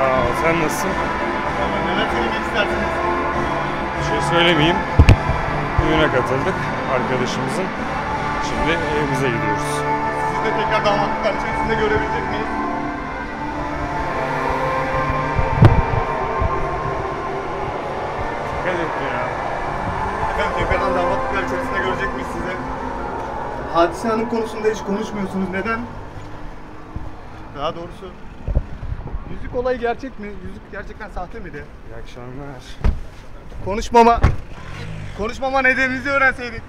Sağ ol. Sen nasılsın? Neler söylemek istersiniz? Bir şey söylemeyeyim. Düğüne katıldık arkadaşımızın. Şimdi evimize gidiyoruz. Sizi de tekrar damatlıklar içerisinde görebilecek miyiz? Dikkat et ya. Efendim tekrardan damatlıklar içerisinde görecek miyiz sizi? Hadise Hanım konusunda hiç konuşmuyorsunuz. Neden? Daha doğrusu Yüzük olayı gerçek mi? Yüzük gerçekten sahte miydi? İyi akşamlar. Konuşmama Konuşmama nedeninizi öğrenseydik.